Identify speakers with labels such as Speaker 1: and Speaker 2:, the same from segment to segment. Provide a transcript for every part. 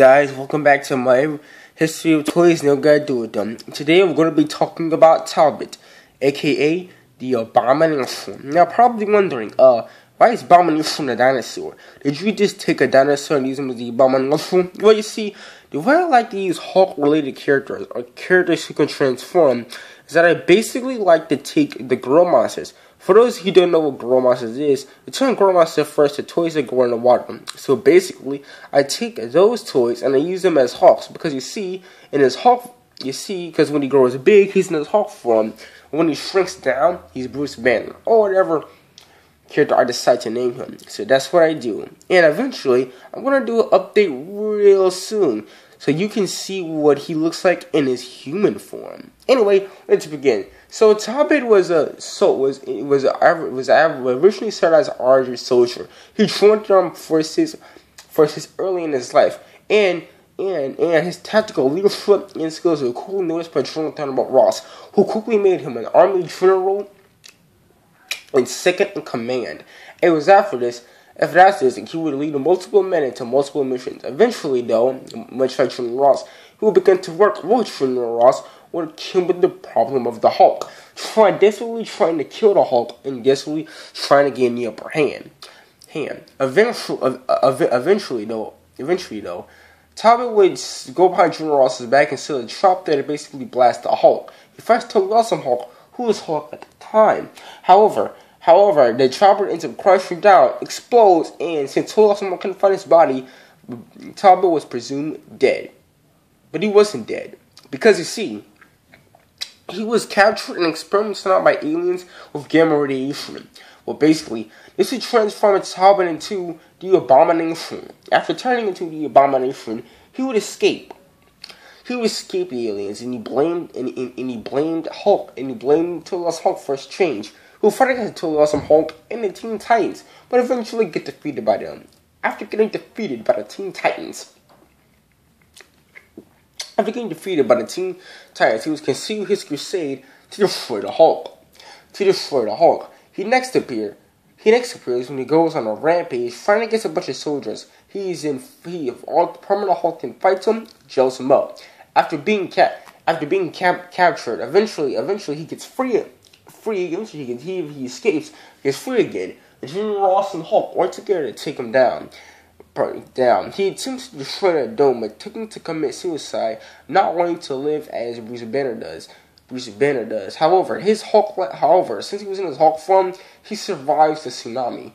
Speaker 1: guys? Welcome back to my history of toys. No gotta do with them. Today we're going to be talking about Talbot, aka the Abomination. Now, probably wondering, uh, why is Abomination a dinosaur? Did you just take a dinosaur and use him as the Abomination? Well, you see, the way I like to use Hulk-related characters or characters who can transform is that I basically like to take the Gorilla Monsters for those who don't know what Monsters is, the term Monster refers to toys that grow in the water. So basically, I take those toys and I use them as Hulks because you see, in his Hulk, you see, because when he grows big, he's in his Hulk form. When he shrinks down, he's Bruce Banner or whatever character I decide to name him. So that's what I do. And eventually, I'm gonna do an update real soon so you can see what he looks like in his human form. Anyway, let's begin. So Talbot was a so was was a, was originally started as an soldier. He joined armed forces forces early in his life, and and and his tactical leadership and skills were quickly noticed by General Thunderbolt Ross, who quickly made him an army general and second in command. It was after this after that, he would lead multiple men into multiple missions. Eventually, though, much like General Ross, he would begin to work with General Ross came with the problem of the Hulk, trying desperately trying to kill the Hulk and desperately trying to gain the upper hand. Hand. Eventually, eventually though, eventually though, Talbot would go behind General Ross's back and set a trap there to basically blast the Hulk. He first took Awesome Hulk, who was Hulk at the time. However, However, the chopper ends up crushing down, explodes, and since someone couldn't find his body, Talbot was presumed dead. But he wasn't dead. Because you see, he was captured and experimented on by aliens with gamma radiation. Well, basically, this would transform Talbot into the Abomination. After turning into the Abomination, he would escape. He would escape the aliens, and he blamed and, and, and he blamed Hulk, and he blamed Tulos Hulk for his change who fight against Totally Awesome Hulk and the Teen Titans, but eventually get defeated by them. After getting defeated by the Teen Titans, after getting defeated by the Teen Titans, he was continue his crusade to destroy the Hulk. To destroy the Hulk. He next appeared. He next appears when he goes on a rampage, fighting against a bunch of soldiers. He's in he of all the permanent Hulk and fights him, jails him up. After being cap after being cap- captured, eventually eventually he gets free free again, so he can he, he escapes, gets free again. And General Ross and Hulk work together to take him down. Down. He attempts to destroy the dome, attempting to commit suicide, not wanting to live as Bruce Banner does. Bruce Banner does. However, his Hulk. However, since he was in his Hulk form, he survives the tsunami.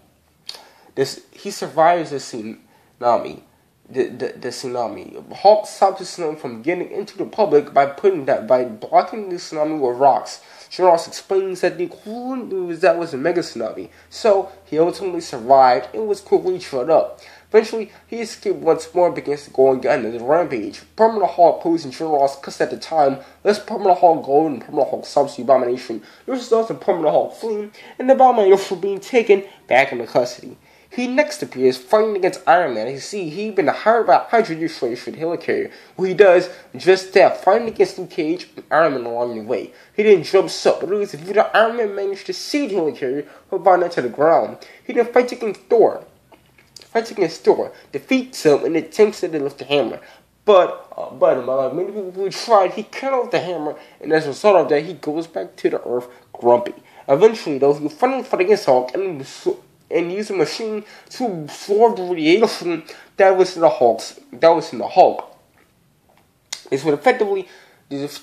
Speaker 1: This he survives the tsunami. The, the, the tsunami. Hulk stops the tsunami from getting into the public by putting that by blocking the tsunami with rocks. Ross explains that the equivalent was that was a mega tsunami, so he ultimately survived and was quickly shut up. Eventually, he escaped once more and begins to go on again as a rampage. Permanent Hulk posing General Ross because at the time, less Permanent Hulk Gold and Permanent Hulk stops the Abomination. This results in Permanent Hulk fleeing and the Abomination being taken back into custody. He next appears fighting against Iron Man. You see, he'd been hired by Hydra to for the helicarrier, where he does just that, fighting against Luke Cage and Iron Man along the way. He then jumps up, but if the Iron Man managed to see the helicarrier, he'll bind to the ground. He then fights against Thor. Fights against Thor, defeats him, and attempts to lift the hammer. But, uh, but uh, many people who tried, he cut off the hammer, and as a result of that, he goes back to the Earth grumpy. Eventually, though, he finally fight against Hulk, and and use a machine to absorb the radiation that was in the Hulk's that was in the Hulk. This would effectively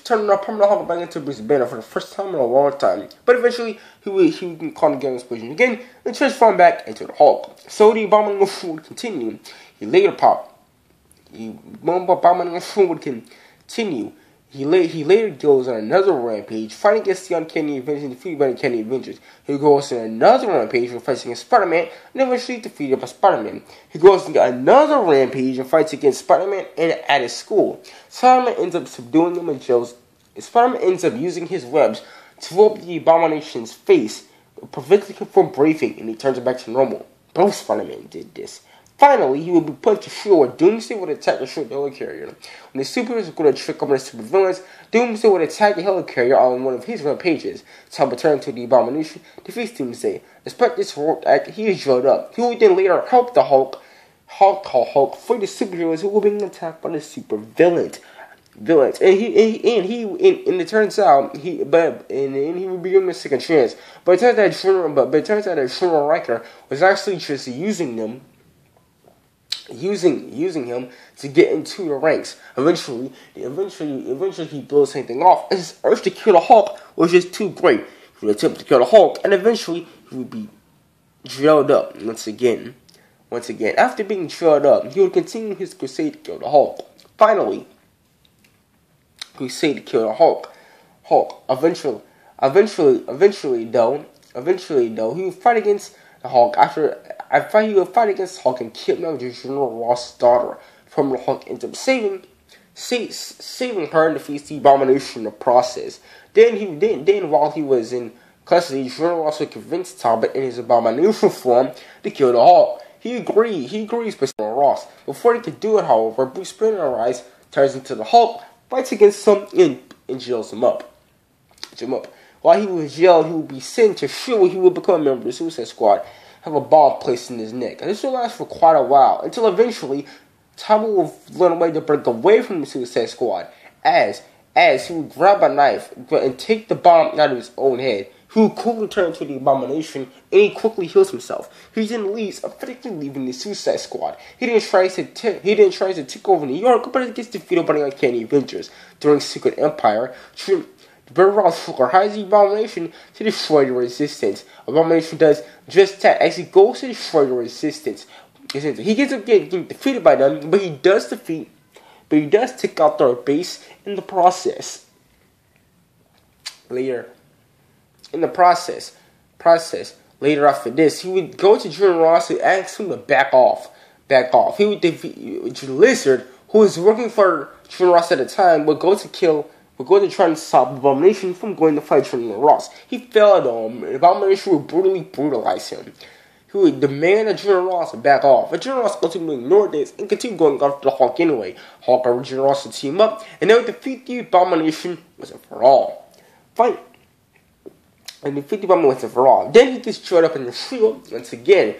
Speaker 1: turn the permanent Hulk back into Bruce Banner for the first time in a long time. But eventually he would he would call again position again and transform back into the Hulk. So the abomination would continue. He later popped. The abomination would continue he, la- he later goes on another rampage, fighting against the Uncanny Avengers and defeated by the Uncanny Avengers. He goes on another rampage and fights against Spider-Man and eventually defeated by Spider-Man. He goes on another rampage and fights against Spider-Man and at his school. Spider-Man ends up subduing him and jails. Spider-Man ends up using his webs to rope the Abomination's face, preventing him from breathing, and he turns back to normal. Both Spider-Man did this. Finally, he would be put to shore. Doomsday would attack the ship helicarrier. When the superheroes were going to trick up the supervillains, Doomsday would attack the helicarrier on one of his rampages. Tom returned to the Abomination, defeats Doomsday. Despite this heroic act, he is jailed up. He would then later help the Hulk, Hulk called Hulk for the superheroes who were being attacked by the super villains. And he and he and, he, and, and it turns out he but and, and he would be given a second chance. But it turns out General, but, but it turns out that General Riker was actually just using them using using him to get into the ranks. Eventually, eventually, eventually he blows something off. And his urge to kill the Hulk was just too great. He would attempt to kill the Hulk, and eventually he would be drilled up once again. Once again, after being drilled up, he would continue his crusade to kill the Hulk. Finally, crusade to kill the Hulk. Hulk. Eventually, eventually, eventually, though, eventually, though, he would fight against the Hulk after I fight he would fight against Hulk and kidnap General Ross' daughter from the Hulk ends up saving saving her and defeats the abomination in the process. Then he then, then while he was in custody, General Ross would convince Talbot in his abomination form to kill the Hulk. He agreed, he agrees with General Ross. Before he could do it, however, Bruce Banner arrives, turns into the Hulk, fights against him, and, and jails him up. Jails Him up. While he was jailed, he would be sent to show he would become a member of the Suicide Squad, have a bomb placed in his neck. And this will last for quite a while, until eventually Tommy will learn a way to break away from the Suicide Squad, as as he would grab a knife and take the bomb out of his own head. He would quickly turn into the abomination, and he quickly heals himself. He then leaves, effectively leaving the Suicide Squad. He then tries to t- he then tries to take over New York, but he gets defeated by the Uncanny Avengers during Secret Empire. Barry Ross has the Abomination to destroy the Resistance. Abomination does just that as he goes to destroy the Resistance. He gets up getting defeated by them, but he does defeat, but he does take out their base in the process. Later, in the process, process later after this, he would go to General Ross and ask him to back off, back off. He would defeat Lizard, who was working for General Ross at the time, would go to kill we're going to try and stop Abomination from going to fight General Ross. He failed him, and Abomination would brutally brutalize him. He would demand that General Ross back off, but General Ross ultimately ignored this and continued going after the Hulk anyway. Hulk and General Ross would team up, and they would defeat the Abomination once and for all. Fight. And defeat the Abomination once for all. Then he gets showed up in the field once again.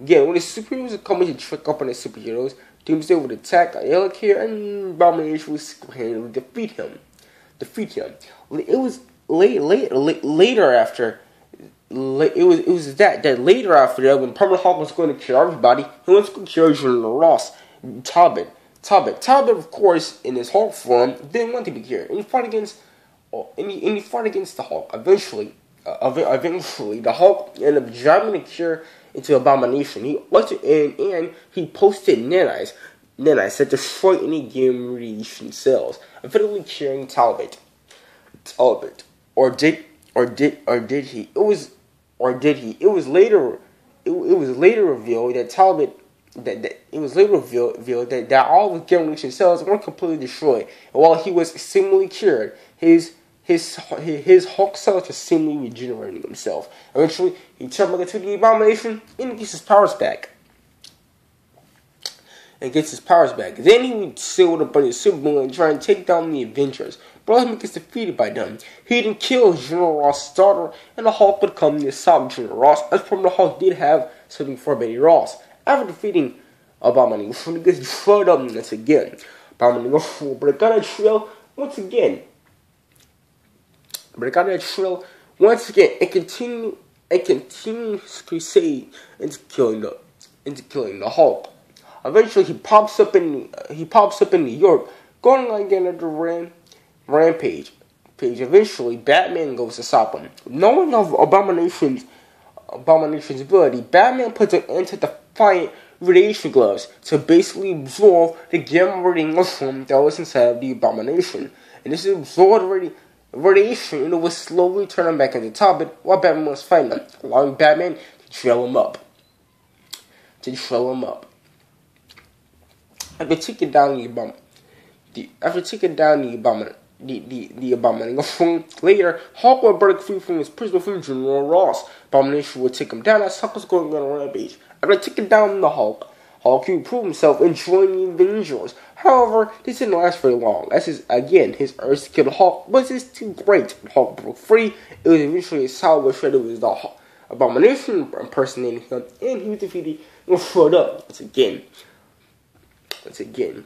Speaker 1: Again, when the superheroes are coming to trick up on the superheroes, Doomsday would attack Alec here, and Abomination would single-handedly defeat him defeat him. It was late, late, late later after. Late, it was it was that that later after that when Permanent Hulk was going to kill everybody, he went to go kill General Ross, Talbot, Talbot, Talbot, of course, in his Hulk form, didn't want to be killed, and he fought against, oh, and he, and he fought against the Hulk. Eventually, uh, eventually, the Hulk ended up driving the cure into Abomination. He also and and he posted nanites then I said destroy any gamma cells, effectively curing Talbot. Talbot. Or did or did or did he? It was or did he? It was later it, it was later revealed that Talbot that, that it was later revealed, revealed that, that all the radiation cells weren't completely destroyed. And while he was seemingly cured, his his his Hulk cells were seemingly regenerating himself. Eventually, he turned back into the abomination and gets his powers back and gets his powers back. Then he would sail with a bunch of Superman and try and take down the Avengers. But ultimately gets defeated by them. He then kills General Ross' daughter, and the Hulk would come to stop General Ross, as from the Hulk did have something for Betty Ross. After defeating Abomination, he gets shredded up once again. Abomination will break out a trail once again. Break out a trail once again and continue and his crusade into killing the into killing the Hulk. Eventually, he pops up in he pops up in New York, going at the ram, rampage. Page. Eventually, Batman goes to stop him. Knowing of Abomination's Abomination's ability, Batman puts an end to the fight radiation gloves to basically absorb the gamma radiation that was inside of the Abomination. And this absorbed radiation and it was slowly turning back into Talbot while Batman was fighting him, allowing Batman to trail him up. To trail him up. After taking down the bomb, the, after taking down the bomb, the, the, the abomination. Later, Hulk will break free from his prison from General Ross. Abomination will take him down Hulk is going on a rampage. After taking down the Hulk, Hulk will prove himself and join the Avengers. However, this didn't last very long, as his, again, his urge to kill Hulk was just too great. Hulk broke free, it was eventually a solid shred. It was the Hulk. Abomination impersonating him, and he was defeated shut up once again. Once again.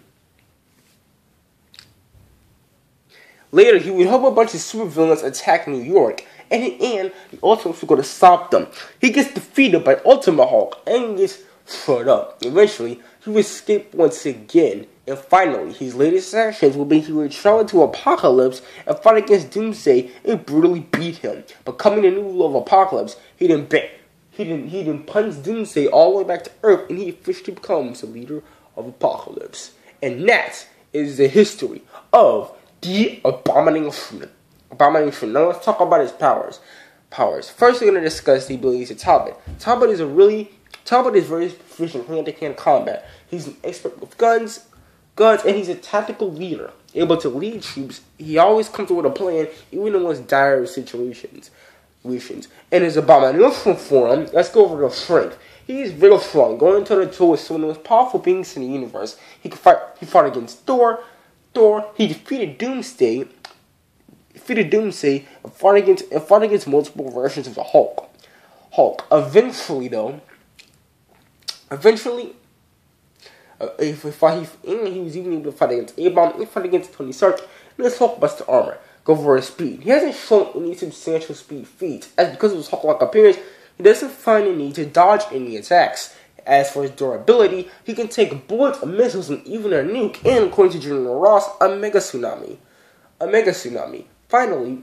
Speaker 1: Later, he would help a bunch of supervillains attack New York, and in the end, the Ultimates going to stop them. He gets defeated by Ultimate Hulk and gets shut up. Eventually, he would escape once again, and finally, his latest actions will be he would travel to Apokolips and fight against Doomsday and brutally beat him. Becoming the new ruler of Apokolips, he bet he didn't he didn't Doomsday all the way back to Earth, and he officially becomes the leader of Apokolips. And that is the history of the Abomination. Abomination. Now let's talk about his powers. Powers. First, we're going to discuss the abilities of Talbot. Talbot is a really Talbot is very proficient hand-to-hand combat. He's an expert with guns, guns, and he's a tactical leader, able to lead troops. He always comes up with a plan, even in the most dire situations. And his abomination form, let's go over the strength. He is very strong, going to toe with some of the most powerful beings in the universe. He can fight. He fought against Thor, Thor, he defeated Doomsday, defeated Doomsday, and fought against and fought against multiple versions of the Hulk. Hulk. Eventually, though, eventually, uh, if he fought, he, he was even able to fight against A-Bomb, he fought against Tony Stark, and his Hulkbuster armor. Go for his speed. He hasn't shown any substantial speed feats, as because of his Hulk-like appearance, he doesn't find the need to dodge any attacks. As for his durability, he can take bullets, missiles, and even a nuke, and according to General Ross, a mega tsunami. A mega tsunami. Finally,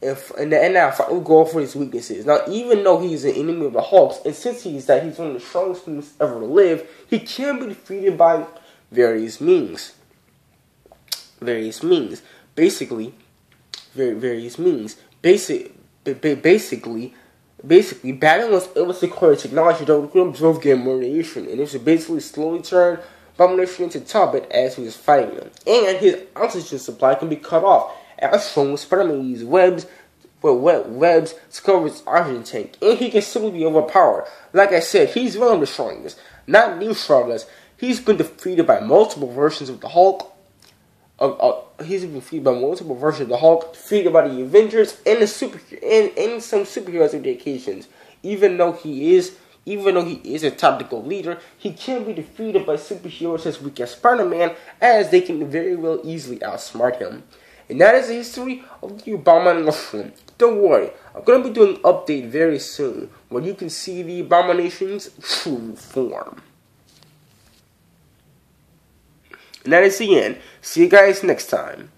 Speaker 1: if and, and now we go over his weaknesses. Now, even though he's an enemy of the Hulks, and since he's that he's one of the strongest humans ever to live, he can be defeated by various means. Various means. Basically, various means. Basic, basically, basically, Batman was able to acquire technology that would absorb gamma radiation, and this would basically slowly turn Abomination into Talbot as he was fighting them. And his oxygen supply can be cut off, as shown with Spider-Man uses webs, well, web, webs to cover his oxygen tank, and he can simply be overpowered. Like I said, he's one of the strongest, not new strongest. He's been defeated by multiple versions of the Hulk, uh, uh, he's been defeated by multiple versions of the Hulk, defeated by the Avengers, and the super and, and some superheroes on occasions. Even though he is even though he is a tactical leader, he can be defeated by superheroes as weak as Spider-Man, as they can very well easily outsmart him. And that is the history of the Obama Abomination. Don't worry, I'm to be doing an update very soon, where you can see the Abomination's true form. And that is the end. See you guys next time.